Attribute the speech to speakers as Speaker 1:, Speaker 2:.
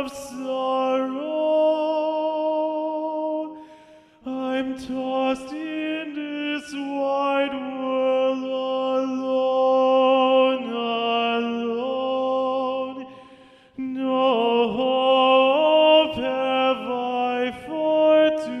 Speaker 1: of sorrow. I'm tossed in this wide world alone, alone. No hope have I for to